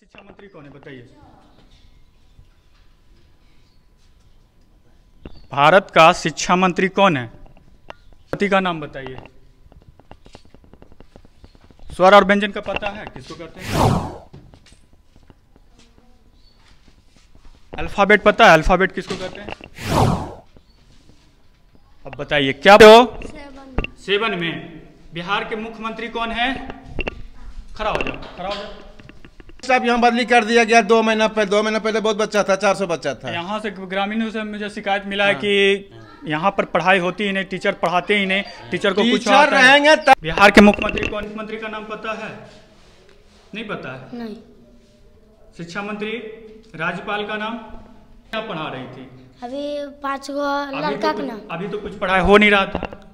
शिक्षा मंत्री कौन है बताइए। भारत का शिक्षा मंत्री कौन है? पति का नाम बताइए। स्वर और व्यंजन का पता है? किसको कहते हैं? अल्फ़ाबेट पता है? अल्फ़ाबेट किसको कहते हैं? अब बताइए क्या हो? सेवन में। बिहार के मुख्यमंत्री कौन है? खड़ा हो जाओ खड़ा हो जाओ। साहब यहाँ बदली कर दिया गया दो महीना पहले दो महीना पहले बहुत बच्चा था चार सौ बच्चा था। यहाँ से ग्रामीणों से मुझे शिकायत मिला है कि यहाँ पर पढ़ाई होती ही नहीं टीचर पढ़ाते ही नहीं टीचर को कुछ है। रहेंगे बिहार के मुख्यमंत्री कौन मुख्यमंत्री का नाम पता है? नहीं पता है? नहीं। शिक्षा मंत्री राज्यपाल का नाम? क्या पढ़ा रही थी? अभी पाँच गो तो लड़का के नाम। अभी तो कुछ पढ़ाई हो नहीं रहा था।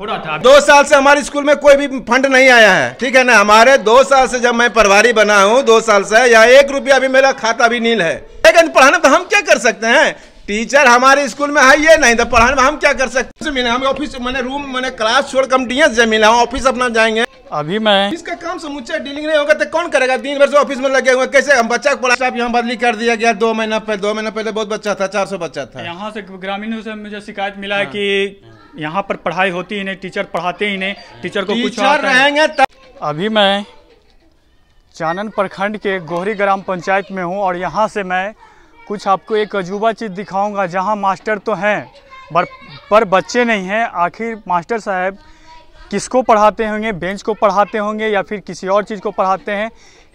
हो रहा था दो साल से हमारे स्कूल में कोई भी फंड नहीं आया है ठीक है ना? हमारे दो साल से जब मैं प्रभारी बना हूँ दो साल से या एक रुपया भी मेरा खाता भी नील है। लेकिन पढ़ाने तो हम क्या कर सकते हैं? टीचर हमारे स्कूल में है ये नहीं? तो पढ़ाने में हम क्या कर सकते हैं? मिले हम ऑफ़िस मैंने रूम मैंने क्लास छोड़ कम डीएस जब मिला हूँ ऑफ़िस अपना जाएँगे। अभी मैं इसका काम समूचा डीलिंग नहीं होगा तो कौन करेगा? तीन वर्ष ऑफ़िस में लगे हुए कैसे? हम बच्चा को पढ़ा साहब यहाँ बदली कर दिया गया दो महीना पहले दो महीना पहले बहुत बच्चा था चार सौ बच्चा था। यहाँ से ग्रामीणों से मुझे शिकायत मिला है। कि यहाँ पर पढ़ाई होती ही नहीं टीचर पढ़ाते ही नहीं टीचर को कुछ रहेंगे अभी मैं चानन प्रखंड के गोहरी ग्राम पंचायत में हूँ और यहाँ से मैं कुछ आपको एक अजूबा चीज़ दिखाऊँगा जहाँ मास्टर तो हैं पर पर बच्चे नहीं हैं। आखिर मास्टर साहब किसको पढ़ाते होंगे बेंच को पढ़ाते होंगे या फिर किसी और चीज़ को पढ़ाते हैं?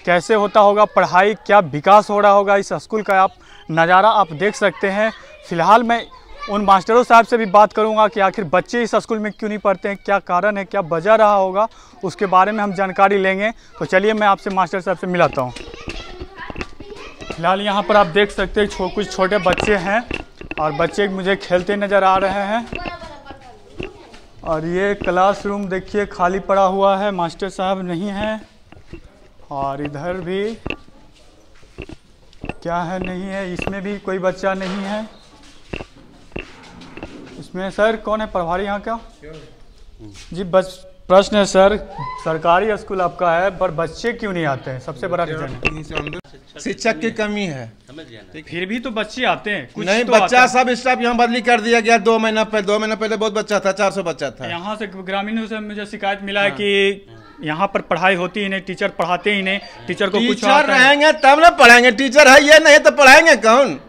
कैसे होता होगा पढ़ाई क्या विकास हो रहा होगा इस स्कूल का आप नज़ारा आप देख सकते हैं। फ़िलहाल मैं उन मास्टरों साहब से भी बात करूँगा कि आखिर बच्चे इस स्कूल में क्यों नहीं पढ़ते हैं, क्या कारण है, क्या वजह रहा होगा, उसके बारे में हम जानकारी लेंगे। तो चलिए मैं आपसे मास्टर साहब से मिलाता हूँ। फ़िलहाल यहाँ पर आप देख सकते हैं कुछ छोटे बच्चे हैं और बच्चे मुझे खेलते नज़र आ रहे हैं। और ये क्लासरूम देखिए, खाली पड़ा हुआ है, मास्टर साहब नहीं है। और इधर भी क्या है, नहीं है, इसमें भी कोई बच्चा नहीं है। इसमें सर कौन है प्रभारी यहाँ का? जी बस प्रश्न है सर। सरकारी स्कूल आपका है पर बच्चे क्यों नहीं आते हैं? सबसे बड़ा रीजन शिक्षक की कमी है। फिर भी तो बच्चे आते हैं कुछ नहीं तो बच्चा सब स्टाफ यहाँ बदली कर दिया गया दो महीना पहले दो महीना पहले बहुत बच्चा था चार सौ बच्चा था। यहाँ से ग्रामीणों से मुझे शिकायत मिला है कि यहाँ पर पढ़ाई होती ही नहीं टीचर पढ़ाते ही नहीं टीचर को टीचर रहेंगे तब ना पढ़ाएँगे टीचर है ये नहीं तो पढ़ाएँगे कौन?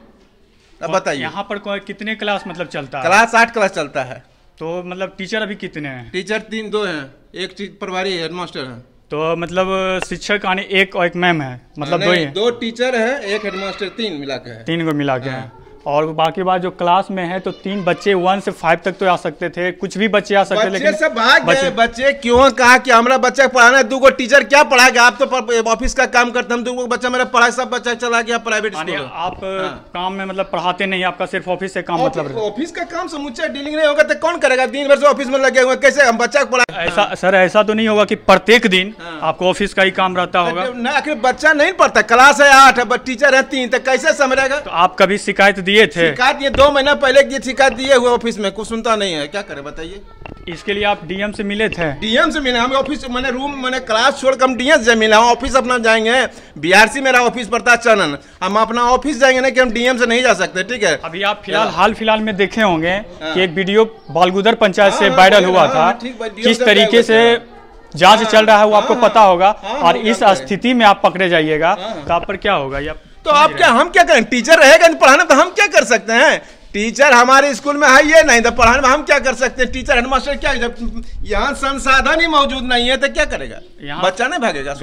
अब बताइए। यहाँ पर कितने क्लास मतलब चलता है? क्लास आठ क्लास चलता है। तो मतलब टीचर अभी कितने हैं? टीचर तीन दो हैं। एक प्रभारी प्रभारी हेडमास्टर है। तो मतलब शिक्षक आने एक और एक मैम है। मतलब दो ही हैं। दो टीचर है एक हेडमास्टर तीन मिला के है। तीन को मिला के हैं। और बाकी बात जो क्लास में है तो तीन बच्चे वन से फाइव तक तो आ सकते थे। कुछ भी बच्चे आ सकते बच्चे लेकिन भाग गए बच्चे- बच्चे क्यों कहा कि हमारा बच्चा पढ़ाना है दो टीचर क्या पढ़ाएगा? आप तो ऑफ़िस का काम करते हैं हम दो बच्चा मेरा पढ़ाई सब बच्चा चला गया प्राइवेट स्कूल आप काम में मतलब पढ़ाते नहीं आपका सिर्फ़ ऑफ़िस से काम मतलब ऑफ़िस का काम समूचा डीलिंग नहीं होगा तो कौन करेगा? दिन भर से ऑफ़िस में लगे हुए कैसे हम बच्चा को पढ़ा ऐसा सर ऐसा तो नहीं होगा की प्रत्येक दिन आपको ऑफ़िस का ही काम रहता होगा। ना आखिर बच्चा नहीं पढ़ता क्लास है आठ टीचर है तीन तो कैसे समझेगा? तो आप कभी शिकायत दिए थे। शिकायत ये दो महीना पहले की शिकायत दिए हुए ऑफ़िस में कुछ सुनता नहीं है। क्या करे बताइए। इसके लिए आप डीएम से मिले थे। डीएम से मिले हम ऑफ़िस मैंने रूम मैंने क्लास छोड़ कम डीएम से मिला हूँ ऑफ़िस अपना जाएँगे। बीआरसी मेरा ऑफ़िस पड़ता है चनन हम अपना ऑफ़िस जाएँगे ना कि हम डीएम से नहीं जा सकते ठीक है? अभी आप फ़िलहाल हाल फ़िलहाल में देखे होंगे कि एक वीडियो बालगुदर पंचायत से हाँ, वायरल हाँ, हुआ हाँ, था। हाँ, किस तरीके से जाँच चल रहा है वो आपको हाँ, पता होगा हाँ, और हाँ, इस स्थिति में आप पकड़े जाइएगा। तो आप पर क्या होगा? ये तो आप क्या, हम क्या करें? टीचर रहेगा नहीं पढ़ाना तो हम क्या कर सकते हैं? टीचर हमारे स्कूल में है ये नहीं तो पढ़ाने में हम क्या कर सकते हैं टीचर हेडमास्टर क्या जब यहाँ संसाधन ही मौजूद नहीं है तो क्या करेगा बच्चा नहीं भागेगा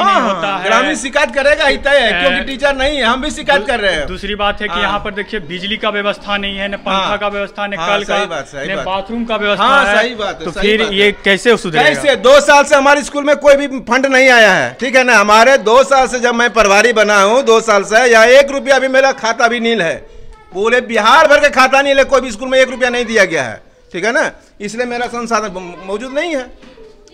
हाँ, है। ग्रामीण शिकायत करेगा ही तय है। क्योंकि टीचर नहीं है हम भी शिकायत कर रहे हैं दूसरी बात है कि हाँ। यहाँ पर देखिए बिजली का व्यवस्था नहीं है न पंखा हाँ। का व्यवस्था न कल का। बाथरूम का व्यवस्था सही बात तो फिर ये कैसे कैसे दो साल से हमारे स्कूल में कोई भी फंड नहीं आया है ठीक है ना हमारे दो साल से जब मैं प्रभारी बना हूँ दो साल से या एक रुपया भी मेरा खाता भी नील है पूरे बिहार भर के खाता नहीं ले कोई भी स्कूल में एक रुपया नहीं दिया गया है। ठीक है ना? इसलिए मेरा संसाधन मौजूद नहीं है।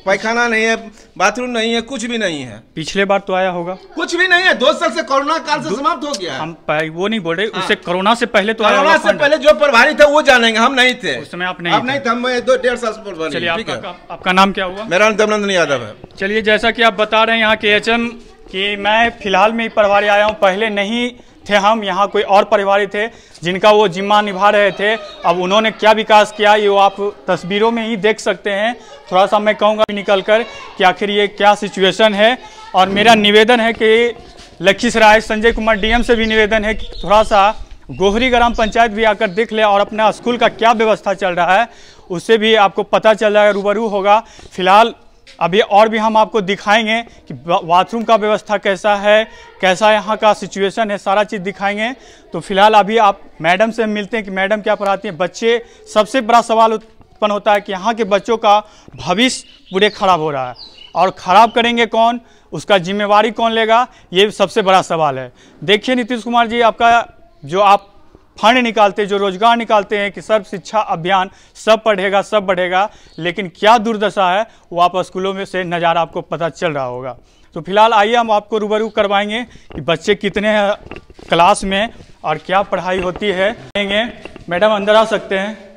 पैखाना नहीं है बाथरूम नहीं है कुछ भी नहीं है। पिछले बार तो आया होगा। कुछ भी नहीं है। दो साल से कोरोना काल से समाप्त हो गया हम वो नहीं बोल रहे हाँ। उससे कोरोना से पहले तो आया कोरोना से पहले जो प्रभारी थे वो जानेंगे हम नहीं थे। उस समय आप नहीं आप नहीं थे हम दो डेढ़ साल से प्रभारी ठीक आपका है आपका नाम क्या हुआ? मेरा नाम देवनंदन यादव है। चलिए जैसा की आप बता रहे हैं यहाँ के एच एम की मैं फ़िलहाल में प्रभारी आया हूँ पहले नहीं थे हम, यहाँ कोई और परिवार थे जिनका वो जिम्मा निभा रहे थे। अब उन्होंने क्या विकास किया, ये आप तस्वीरों में ही देख सकते हैं। थोड़ा सा मैं कहूँगा निकल कर कि आखिर ये क्या सिचुएशन है। और मेरा निवेदन है कि लखीसराय संजय कुमार डीएम से भी निवेदन है कि थोड़ा सा गोहरी ग्राम पंचायत भी आकर देख ले और अपना स्कूल का क्या व्यवस्था चल रहा है, उससे भी आपको पता चल जाएगा रूबरू होगा। फ़िलहाल अभी और भी हम आपको दिखाएँगे कि बाथरूम का व्यवस्था कैसा है, कैसा यहाँ का सिचुएशन है, सारा चीज़ दिखाएँगे। तो फ़िलहाल अभी आप मैडम से मिलते हैं कि मैडम क्या पढ़ाती हैं। बच्चे, सबसे बड़ा सवाल उत्पन्न होता है कि यहाँ के बच्चों का भविष्य पूरे खराब हो रहा है। और ख़राब करेंगे कौन? उसका जिम्मेवारी कौन लेगा? ये सबसे बड़ा सवाल है। देखिए नीतीश कुमार जी, आपका जो आप फंड निकालते जो रोज़गार निकालते हैं, कि सर्व शिक्षा अभियान सब पढ़ेगा, सब बढ़ेगा, लेकिन क्या दुर्दशा है, वो आप स्कूलों में से नज़ारा आपको पता चल रहा होगा। तो फ़िलहाल आइए, हम आपको रूबरू करवाएँगे कि बच्चे कितने हैं क्लास में और क्या पढ़ाई होती है। मैडम, अंदर आ सकते हैं।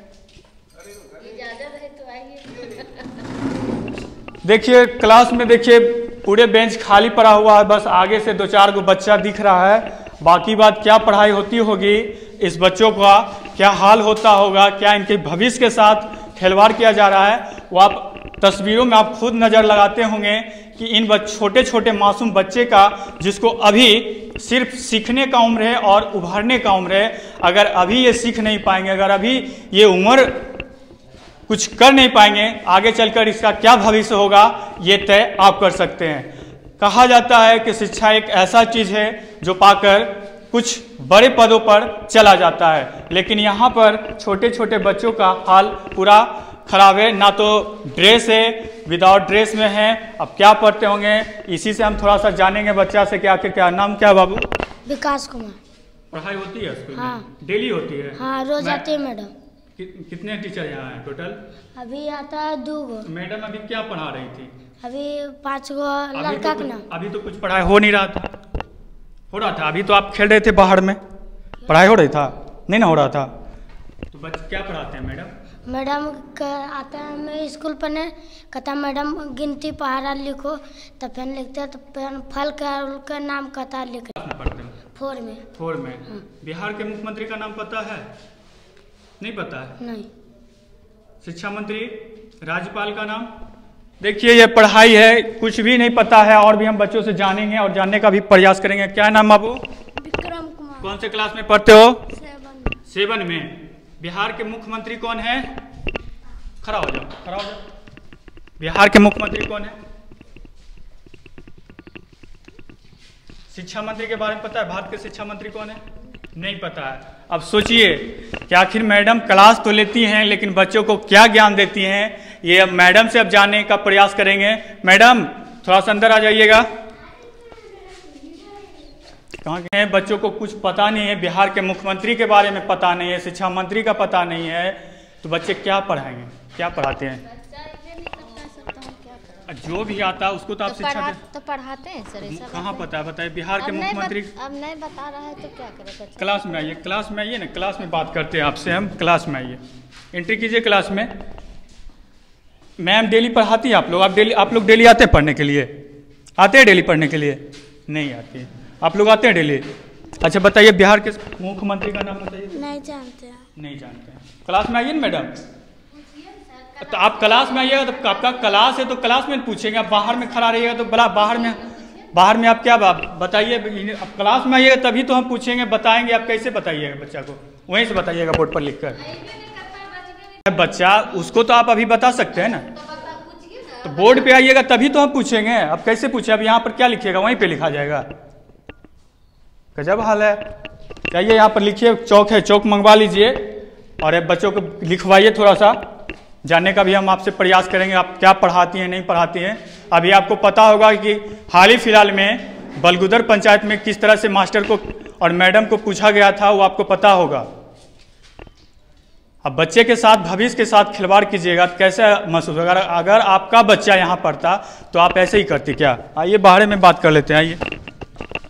देखिए, क्लास में देखिए, पूरे बेंच खाली पड़ा हुआ है, बस आगे से दो चार गो बच्चा दिख रहा है। बाकी बात क्या पढ़ाई होती होगी इस बच्चों का क्या हाल होता होगा, क्या इनके भविष्य के साथ खिलवाड़ किया जा रहा है, वो आप तस्वीरों में आप खुद नज़र लगाते होंगे कि इन छोटे छोटे मासूम बच्चे का, जिसको अभी सिर्फ़ सीखने का उम्र है और उभरने का उम्र है, अगर अभी ये सीख नहीं पाएँगे, अगर अभी ये उम्र कुछ कर नहीं पाएँगे, आगे चलकर इसका क्या भविष्य होगा, ये तय आप कर सकते हैं। कहा जाता है कि शिक्षा एक ऐसा चीज़ है जो पाकर कुछ बड़े पदों पर चला जाता है। लेकिन यहाँ पर छोटे छोटे बच्चों का हाल पूरा खराब है। ना तो ड्रेस है विदाउट ड्रेस में है। अब क्या पढ़ते होंगे? इसी से हम थोड़ा सा जानेंगे बच्चा से कि आखिर क्या नाम क्या बाबू? विकास कुमार। पढ़ाई होती है स्कूल हाँ। में डेली होती है? हाँ रोज आते हैं मैडम। कि- कितने टीचर यहाँ हैं टोटल? अभी आता है दो गो। मैडम अभी क्या पढ़ा रही थी? अभी पाँच गो लड़का तो नाम। अभी तो कुछ पढ़ाई हो नहीं रहा था। हो रहा था अभी तो आप खेल रहे थे बाहर में। पढ़ाई हो रही था? नहीं ना हो रहा था। तो बच्चे क्या पढ़ाते हैं मैडम? मैडम आता है मैं स्कूल पढ़ने कहता मैडम गिनती पहाड़ा लिखो। तो फिर लिखते हैं तो फिर फल का उनका नाम कहता है लिख। फोर में। फोर में? बिहार के मुख्यमंत्री का नाम पता है? नहीं पता है? नहीं। शिक्षा मंत्री राज्यपाल का नाम? देखिए ये पढ़ाई है कुछ भी नहीं पता है और भी हम बच्चों से जानेंगे और जानने का भी प्रयास करेंगे। क्या नाम बाबू? विक्रम कुमार। कौन से क्लास में पढ़ते हो? सेवन। सेवन में। बिहार के मुख्यमंत्री कौन है? खड़ा हो जाओ खड़ा हो जाओ। बिहार के मुख्यमंत्री कौन है? शिक्षा मंत्री के बारे में पता है? भारत के शिक्षा मंत्री कौन है? नहीं पता है। अब सोचिए कि आखिर मैडम क्लास तो लेती हैं लेकिन बच्चों को क्या ज्ञान देती हैं? ये अब मैडम से अब जानने का प्रयास करेंगे। मैडम थोड़ा सा अंदर आ जाइएगा। कहाँ के हैं? बच्चों को कुछ पता नहीं है। बिहार के मुख्यमंत्री के बारे में पता नहीं है। शिक्षा मंत्री का पता नहीं है। तो बच्चे क्या पढ़ाएँगे? क्या पढ़ाते हैं? जो भी आता है उसको तो आप तो, शिक्षा पढ़ा, तो पढ़ाते हैं सर ऐसा कहाँ पता है? बताइए बिहार के मुख्यमंत्री अब नहीं बता रहा है तो क्या करे क्लास में आइए क्लास में आइए ना। क्लास में बात करते हैं आपसे हम। क्लास में आइए। एंट्री कीजिए क्लास में। मैम डेली पढ़ाती है आप लोग? आप डेली आप लोग डेली आते हैं पढ़ने के लिए? आते हैं डेली पढ़ने के लिए? नहीं आते आप लोग आते हैं डेली? अच्छा बताइए बिहार के मुख्यमंत्री का नाम बताइए। नहीं जानते नहीं जानते क्लास में आइए ना मैडम। तो आप क्लास में आइएगा तो आपका क्लास है तो क्लास में पूछेंगे। आप बाहर में खड़ा रहिएगा तो बड़ा बाहर में बाहर में आप क्या बताइए। आप क्लास में आइएगा तभी तो हम पूछेंगे बताएँगे। आप कैसे बताइएगा बच्चा को? वहीं से बताइएगा बोर्ड पर लिख कर बच्चा, उसको तो आप अभी बता सकते हैं ना। तो बोर्ड पे आइएगा, तभी तो हम पूछेंगे। अब कैसे पूछे? अब यहाँ पर क्या लिखिएगा वहीं पे लिखा जाएगा। गजब हाल है। चाहिए यहाँ पर लिखिए, चौक है, चौक मंगवा लीजिए। और बच्चों को लिखवाइए थोड़ा सा जानने का भी हम आपसे प्रयास करेंगे, आप क्या पढ़ाती हैं, नहीं पढ़ाती हैं। अभी आपको पता होगा कि हाल ही फ़िलहाल में बलगुदर पंचायत में किस तरह से मास्टर को और मैडम को पूछा गया था, वो आपको पता होगा। अब बच्चे के साथ भविष्य के साथ खिलवाड़ कीजिएगा तो कैसे महसूस होगा? अगर आपका बच्चा यहाँ पढ़ता तो आप ऐसे ही करते क्या? आइए बाहर में बात कर लेते हैं आइए।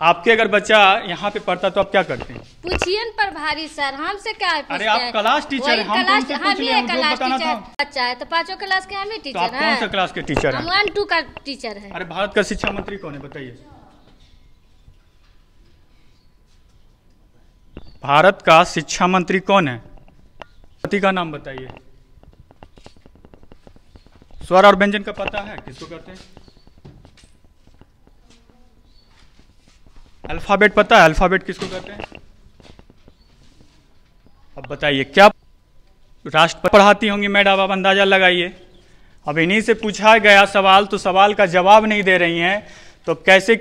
आपके अगर बच्चा यहाँ पे पढ़ता तो आप क्या करते हैं? पूछिए प्रभारी सर हमसे क्या अरे आप क्लास टीचर हैं हम क्लास हम भी एक क्लास टीचर बच्चा है तो पाँचों क्लास के हम ही तो टीचर हैं तो कौन सा क्लास के टीचर हैं? वन टू का टीचर है। अरे भारत का शिक्षा मंत्री कौन है बताइए। भारत का शिक्षा मंत्री कौन है? पति का नाम बताइए। स्वर और व्यंजन का पता है? किसको कहते हैं? अल्फ़ाबेट पता है? अल्फ़ाबेट किसको कहते हैं? अब बताइए, क्या राष्ट्र पढ़ाती होंगी? मैडम आप अंदाज़ा लगाइए। अब इन्हीं से पूछा गया सवाल तो सवाल का जवाब नहीं दे रही हैं। तो कैसे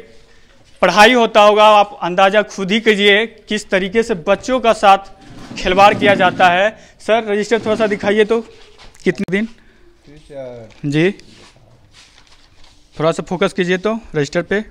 पढ़ाई होता होगा? आप अंदाज़ा खुद ही कीजिए, किस तरीके से बच्चों का साथ खिलवाड़ किया जाता है। सर रजिस्टर थोड़ा सा दिखाइए तो कितने दिन? जी। थोड़ा सा फोकस कीजिए तो रजिस्टर पे।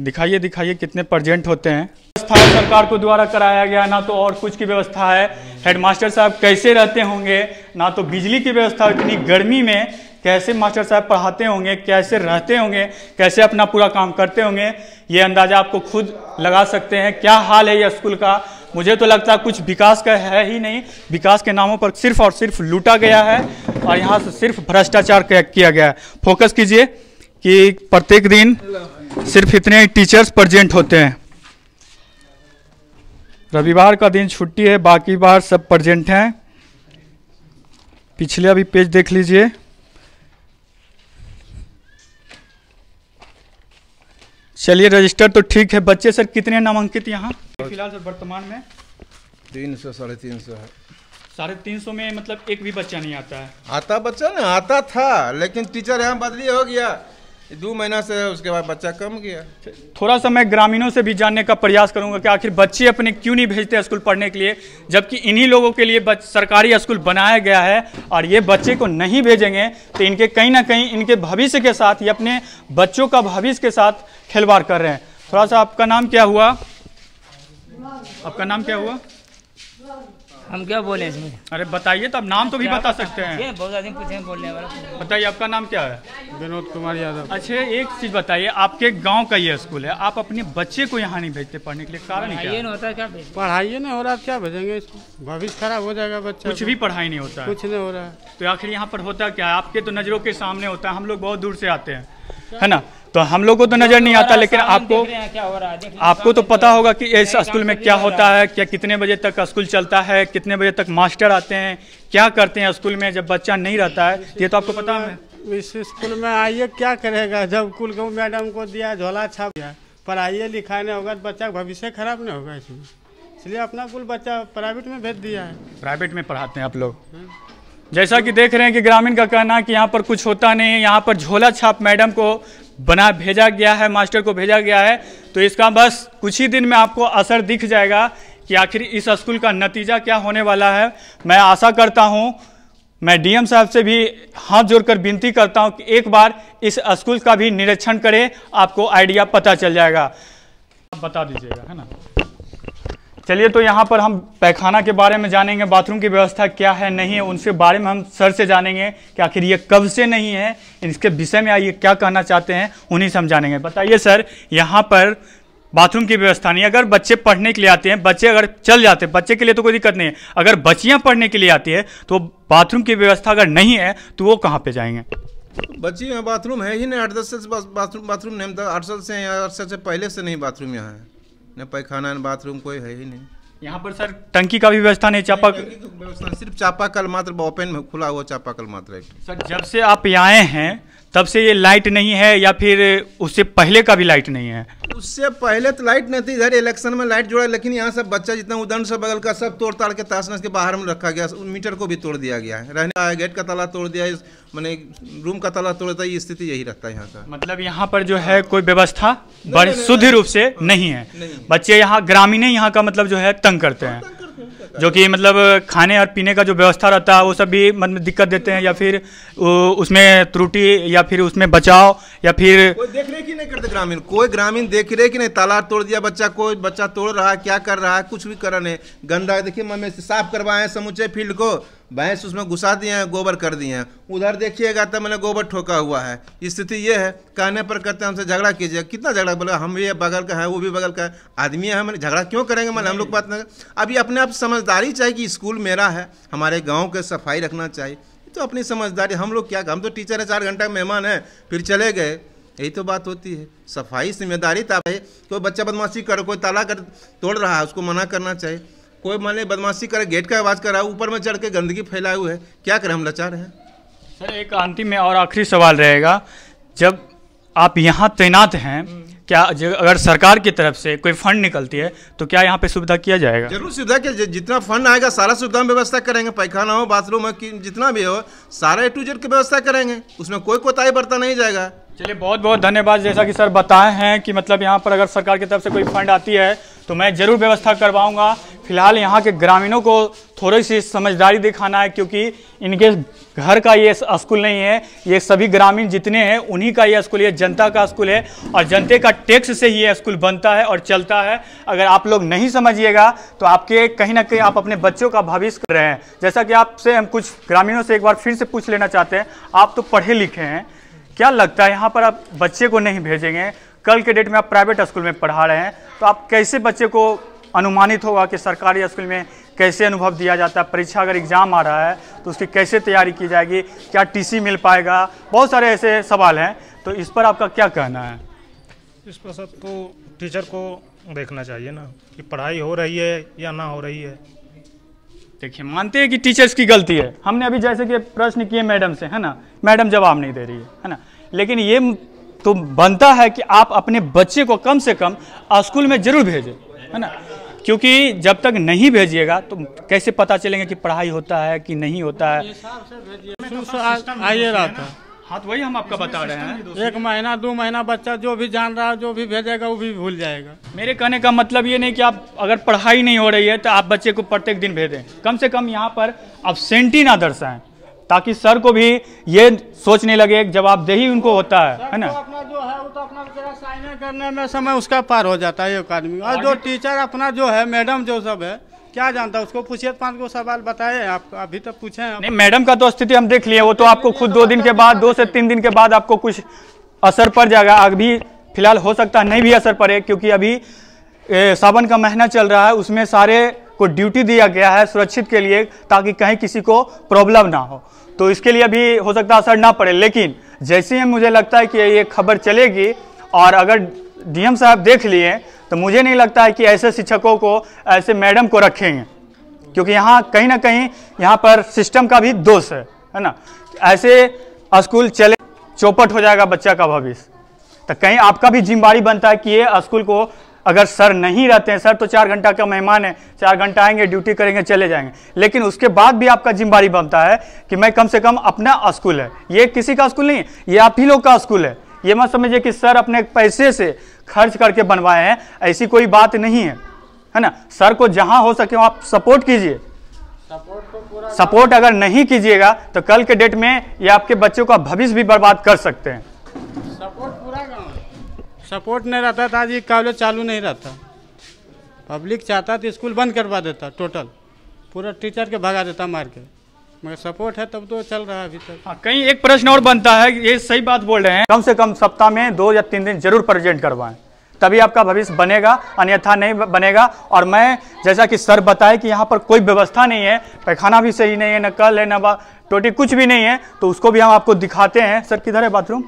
दिखाइए दिखाइए कितने प्रजेंट होते हैं। व्यवस्था सरकार को द्वारा कराया गया ना तो और कुछ की व्यवस्था है। हेडमास्टर साहब कैसे रहते होंगे? ना तो बिजली की व्यवस्था इतनी गर्मी में कैसे मास्टर साहब पढ़ाते होंगे, कैसे रहते होंगे, कैसे अपना पूरा काम करते होंगे, ये अंदाज़ा आपको खुद लगा सकते हैं। क्या हाल है ये स्कूल का? मुझे तो लगता है कुछ विकास का है ही नहीं। विकास के नामों पर सिर्फ़ और सिर्फ़ लूटा गया है और यहाँ से सिर्फ़ भ्रष्टाचार किया गया है। फोकस कीजिए कि प्रत्येक दिन सिर्फ़ इतने टीचर्स प्रजेंट होते हैं। रविवार का दिन छुट्टी है, बाकी बार सब प्रजेंट हैं। पिछले अभी पेज देख लीजिए। चलिए रजिस्टर तो ठीक है। बच्चे सर कितने नामांकित यहाँ? फ़िलहाल सर वर्तमान में? तीन सौ साढ़े तीन सौ है। साढ़े तीन सौ में मतलब एक भी बच्चा नहीं आता है। आता बच्चा ना आता था लेकिन टीचर यहाँ बदली हो गया। दो महीना से उसके बाद बच्चा कम गया। थोड़ा सा मैं ग्रामीणों से भी जानने का प्रयास करूँगा कि आखिर बच्चे अपने क्यों नहीं भेजते स्कूल पढ़ने के लिए, जबकि इन्हीं लोगों के लिए सरकारी स्कूल बनाया गया है और ये बच्चे को नहीं भेजेंगे तो इनके कहीं ना कहीं इनके भविष्य के साथ, ये अपने बच्चों का भविष्य के साथ खिलवाड़ कर रहे हैं। थोड़ा सा आपका नाम क्या हुआ? आपका नाम क्या हुआ? हम क्या बोले इसमें? अरे बताइए तो आप नाम तो भी बता सकते हैं। बहुत आदमी पूछे हैं बोलने वाला। बताइए आपका नाम क्या है? विनोद कुमार यादव। अच्छा एक चीज़ बताइए आपके गाँव का ये स्कूल है आप अपने बच्चे को यहाँ नहीं भेजते पढ़ने के लिए कारण क्या नहीं होता क्या पढ़ाई नहीं हो रहा क्या भेजेंगे? भविष्य खराब हो जाएगा बच्चा कुछ भी पढ़ाई नहीं होता है। कुछ नहीं हो रहा। है तो आखिर यहाँ पर होता क्या है? आपके तो नज़रों के सामने होता है हम लोग बहुत दूर से आते हैं। है ना? तो हम लोग को तो नज़र नहीं आता लेकिन आपको हैं हो है आपको तो पता होगा कि इस स्कूल में क्या होता है क्या कितने बजे तक स्कूल चलता है कितने बजे तक मास्टर आते हैं क्या करते हैं स्कूल में जब बच्चा नहीं रहता है ये तो आपको पता है इस स्कूल में आइए क्या करेगा? जब कुल मैडम को दिया झोला छाप दिया पढ़ाइए लिखाई नहीं होगा तो बच्चा का भविष्य खराब नहीं होगा इसमें। इसलिए अपना कुल बच्चा प्राइवेट में भेज दिया है। प्राइवेट में पढ़ाते हैं आप लोग। जैसा कि देख रहे हैं कि ग्रामीण का कहना है कि यहाँ पर कुछ होता नहीं है यहाँ पर झोला छाप मैडम को बना, भेजा गया है, मास्टर को भेजा गया है तो इसका बस कुछ ही दिन में आपको असर दिख जाएगा कि आखिर इस स्कूल का नतीजा क्या होने वाला है। मैं आशा करता हूँ, मैं डीएम साहब से भी हाथ जोड़कर विनती करता हूँ कि एक बार इस स्कूल का भी निरीक्षण करें, आपको आइडिया पता चल जाएगा। आप बता दीजिएगा, है ना? चलिए तो यहाँ पर हम पैखाना के बारे में जानेंगे, बाथरूम की व्यवस्था क्या है, नहीं है उनके बारे में हम सर से जानेंगे कि आखिर ये कब से नहीं है, इसके विषय में आइए, क्या कहना चाहते हैं, उन्हीं से हम जानेंगे। बताइए सर, यहाँ पर बाथरूम की व्यवस्था नहीं अगर बच्चे पढ़ने के लिए आते हैं, बच्चे अगर चल जाते हैं, बच्चे के लिए तो कोई दिक्कत नहीं है। अगर बच्चियाँ पढ़ने के लिए आती है तो बाथरूम की व्यवस्था अगर नहीं है तो वो कहाँ पर जाएँगे? बच्ची बाथरूम है ही नहीं, आठ दस से बाथरूम बाथरूम नहीं मतलब आठ साल से आठ साल से पहले से नहीं बाथरूम यहाँ है। न पैखाना न बाथरूम कोई है ही नहीं। यहाँ पर सर टंकी का भी व्यवस्था नहीं चापा व्यवस्था सिर्फ़ चापाकल मात्र ओपन में खुला हुआ चापा कल मात्र है। सर जब से आप यहाँ आए हैं तब से ये लाइट नहीं है या फिर उससे पहले का भी लाइट नहीं है? उससे पहले तो लाइट नहीं थी इधर इलेक्शन में लाइट जोड़ा लेकिन यहाँ सब बच्चा जितना उदंड से बगल का सब तोड़ ताड़ के ताश नस के बाहर में रखा गया उन मीटर को भी तोड़ दिया गया है। रहने का गेट का ताला तोड़ दिया मैंने रूम का ताला तोड़ दिया ये स्थिति यही रहता है यहाँ का। मतलब यहाँ पर जो है कोई व्यवस्था बड़े शुद्ध रूप से नहीं है। बच्चे यहाँ ग्रामीण ही यहाँ का मतलब जो है तंग करते हैं। जो कि मतलब खाने और पीने का जो व्यवस्था रहता है, वो सब भी मतलब दिक्कत देते हैं, या फिर उसमें त्रुटि, या फिर उसमें बचाव, या फिर देख रेख ही नहीं करते ग्रामीण? कोई ग्रामीण देख रेख ही नहीं? तालाब तोड़ दिया बच्चा, कोई बच्चा तोड़ रहा है, क्या कर रहा है? कुछ भी कर नहीं। गंदा देखिए मम्मी साफ़ करवाए समूचे फ़ील्ड को। भैंस उसमें घुसा दिए हैं, गोबर कर दिए हैं। उधर देखिएगा तो मैंने गोबर ठोका हुआ है। स्थिति ये है, कहने पर कहते हैं, हमसे झगड़ा कीजिए। कितना झगड़ा? बोले, हम भी बगल का है, वो भी बगल का है। आदमी है मैंने झगड़ा क्यों करेंगे? मैंने हम लोग बात नहीं अभी अपने आप समझदारी चाहिए कि स्कूल मेरा है, हमारे गाँव के सफ़ाई रखना चाहिए। तो अपनी समझदारी, हम लोग क्या हम तो टीचर हैं, चार घंटा मेहमान है, फिर चले गए। यही तो बात होती है। सफ़ाई, ज़िम्मेदारी भाई कोई बच्चा बदमाशी करे, कोई ताला कर, तोड़ रहा है, उसको मना करना चाहिए। कोई मान ली बदमाशी करे गेट का आवाज़ करा ऊपर में चढ़ के गंदगी फैलाए हुए है। क्या करें हम लचार हैं? सर एक अंतिम में और आखिरी सवाल रहेगा। जब आप यहाँ तैनात हैं क्या अगर सरकार की तरफ़ से कोई फंड निकलती है तो क्या यहाँ पे सुविधा किया जाएगा? ज़रूर सुविधा के जि- जितना फंड आएगा सारा सुविधा में व्यवस्था करेंगे। पैखाना हो बाथरूम हो जितना भी हो सारा ए टू जेड की व्यवस्था करेंगे। उसमें कोई कोताही बरता नहीं जाएगा। चलिए बहुत बहुत धन्यवाद। जैसा कि सर बताए हैं कि मतलब यहाँ पर अगर सरकार की तरफ़ से कोई फंड आती है तो मैं ज़रूर व्यवस्था करवाऊँगा। फ़िलहाल यहाँ के ग्रामीणों को थोड़ी सी समझदारी दिखाना है, क्योंकि इनके घर का ये स्कूल नहीं है, ये सभी ग्रामीण जितने हैं, उन्हीं का ये स्कूल है, जनता का स्कूल है, और जनते का टैक्स से ही ये स्कूल बनता है और चलता है। अगर आप लोग नहीं समझिएगा तो आपके कहीं ना कहीं आप अपने बच्चों का भविष्य कर रहे हैं। जैसा कि आपसे हम कुछ ग्रामीणों से एक बार फिर से पूछ लेना चाहते हैं, आप तो पढ़े लिखे हैं, क्या लगता है यहाँ पर आप बच्चे को नहीं भेजेंगे? कल के डेट में आप प्राइवेट स्कूल में पढ़ा रहे हैं तो आप कैसे बच्चे को अनुमानित होगा कि सरकारी स्कूल में कैसे अनुभव दिया जाता है परीक्षा अगर एग्ज़ाम आ रहा है तो उसकी कैसे तैयारी की जाएगी क्या टीसी मिल पाएगा बहुत सारे ऐसे सवाल हैं। तो इस पर आपका क्या कहना है? इस पर सब तो टीचर को देखना चाहिए ना कि पढ़ाई हो रही है या ना हो रही है। देखिए मानते हैं कि टीचर्स की गलती है। हमने अभी जैसे कि प्रश्न किए मैडम से है ना? मैडम जवाब नहीं दे रही है है ना? लेकिन ये तो बनता है कि आप अपने बच्चे को कम से कम स्कूल में ज़रूर भेजें है ना? क्योंकि जब तक नहीं भेजिएगा तो कैसे पता चलेंगे कि पढ़ाई होता है कि नहीं होता है? आइए रहा था हाँ तो वही हम आपका बता रहे हैं। एक महीना दो महीना बच्चा जो भी जान रहा है जो भी भेजेगा वो भी भूल जाएगा। मेरे कहने का मतलब ये नहीं कि आप अगर पढ़ाई नहीं हो रही है तो आप बच्चे को प्रत्येक दिन भेजें। कम से कम यहाँ पर absentee ना दर्शाएँ ताकि सर को भी ये सोचने लगे जवाबदेही उनको होता है है ना? अपना जो है वो तो अपना बेचारा करने में समय उसका पार हो जाता है एक आदमी। और जो टीचर अपना जो है मैडम जो सब है क्या जानता है उसको? पूछिए पाँच को सवाल बताए आप अभी तक पूछे नहीं मैडम का तो स्थिति हम देख लिए वो तो आपको खुद दो दिन के बाद दो से तीन दिन के बाद आपको कुछ असर पड़ जाएगा। अभी फ़िलहाल हो सकता है नहीं भी असर पड़े क्योंकि अभी सावन का महीना चल रहा है उसमें सारे को ड्यूटी दिया गया है सुरक्षित के लिए ताकि कहीं किसी को प्रॉब्लम ना हो। तो इसके लिए अभी हो सकता असर ना पड़े लेकिन जैसे ही मुझे लगता है कि ये खबर चलेगी और अगर डीएम साहब देख लिए तो मुझे नहीं लगता है कि ऐसे शिक्षकों को, ऐसे मैडम को रखेंगे। क्योंकि यहाँ कहीं ना कहीं, यहाँ पर सिस्टम का भी दोष है है ना? ऐसे स्कूल चले, चौपट हो जाएगा बच्चा का भविष्य। तो कहीं आपका भी जिम्मेवारी बनता है कि ये स्कूल को, अगर सर नहीं रहते हैं, सर तो चार घंटा का मेहमान है, चार घंटा आएँगे, ड्यूटी करेंगे, चले जाएँगे। लेकिन उसके बाद भी आपका जिम्मेवारी बनता है कि मैं कम से कम अपना स्कूल है। ये किसी का स्कूल नहीं है, ये आप ही लोग का स्कूल है। ये मत समझिए कि सर अपने पैसे से खर्च करके बनवाए हैं ऐसी कोई बात नहीं है। है ना? सर को जहाँ हो सके वहाँ आप सपोर्ट कीजिए। सपोर्ट अगर नहीं कीजिएगा तो कल के डेट में ये आपके बच्चों का भविष्य भी बर्बाद कर सकते हैं। सपोर्ट पूरा गाँव सपोर्ट नहीं रहता था आज ये कॉलेज चालू नहीं रहता। पब्लिक चाहता तो स्कूल बंद करवा देता टोटल। पूरा टीचर के भगा देता मार के। मगर सपोर्ट है तब तो चल रहा है अभी तक। हाँ, कहीं एक प्रश्न और बनता है ये सही बात बोल रहे हैं। कम से कम सप्ताह में दो या तीन दिन ज़रूर प्रेजेंट करवाएँ तभी आपका भविष्य बनेगा अन्यथा नहीं बनेगा। और मैं जैसा कि सर बताए कि यहाँ पर कोई व्यवस्था नहीं है पैखाना भी सही नहीं है न कल है न टोटी कुछ भी नहीं है तो उसको भी हम आपको दिखाते हैं। सर किधर है बाथरूम?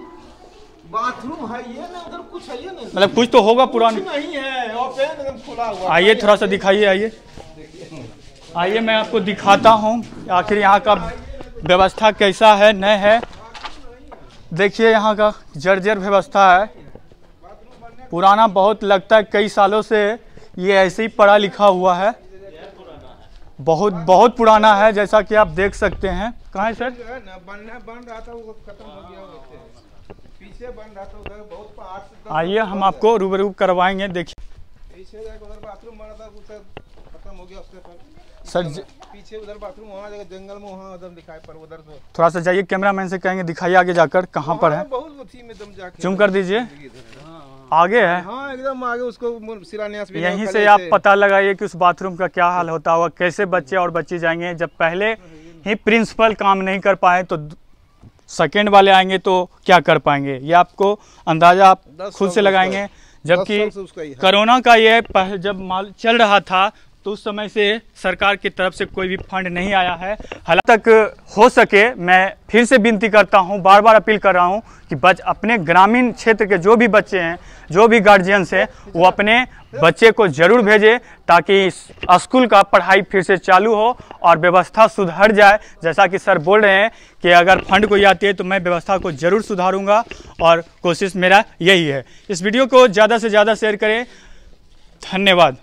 बाथरूम है ये ना उधर कुछ है ये ना मतलब कुछ तो होगा पुराना नहीं है खुला हुआ आइए थोड़ा सा दिखाइए आइए। आइए मैं आपको दिखाता हूँ आखिर यहाँ का व्यवस्था कैसा है न है। देखिए यहाँ का जर्जर व्यवस्था है। पुराना बहुत लगता है कई सालों से ये ऐसे ही पढ़ा लिखा हुआ है। बहुत बहुत पुराना है जैसा कि आप देख सकते हैं। कहाँ है सर? आइए हम आपको रूबरू करवाएँगे देखिए पीछे जाके उधर बाथरूम बना था उधर खत्म हो गया उसके पर सर ज- पीछे उधर बाथरूम वहाँ जगह जंगल में वहाँ उधर दिखाई पर उधर से थोड़ा सा जाइए कैमरामैन से कहेंगे दिखाइए आगे जाकर कहाँ पर है। बहुत में दम जाके जूम कर दीजिए। आगे है। हाँ एकदम आगे उसको शिलान्यास यहीं से आप पता लगाइए कि उस बाथरूम का क्या हाल होता होगा कैसे बच्चे और बच्ची जाएँगे। जब पहले ही प्रिंसिपल काम नहीं कर पाए तो सेकेंड वाले आएँगे तो क्या कर पाएँगे? ये आपको अंदाज़ा आप खुद से लगाएँगे जबकि ही है। कोरोना का ये जब माल चल रहा था तो उस समय से सरकार की तरफ़ से कोई भी फंड नहीं आया है। हालाँकि तक हो सके, मैं फिर से विनती करता हूँ बार बार अपील कर रहा हूँ कि बच, अपने ग्रामीण क्षेत्र के जो भी बच्चे हैं, जो भी गार्जियंस हैं, वो अपने बच्चे को ज़रूर भेजें ताकि स्कूल का पढ़ाई फिर से चालू हो और व्यवस्था सुधर जाए। जैसा कि सर बोल रहे हैं कि अगर फंड कोई आती है तो मैं व्यवस्था को ज़रूर सुधारूँगा और कोशिश मेरा यही है। इस वीडियो को ज़्यादा से ज़्यादा शेयर करें। धन्यवाद।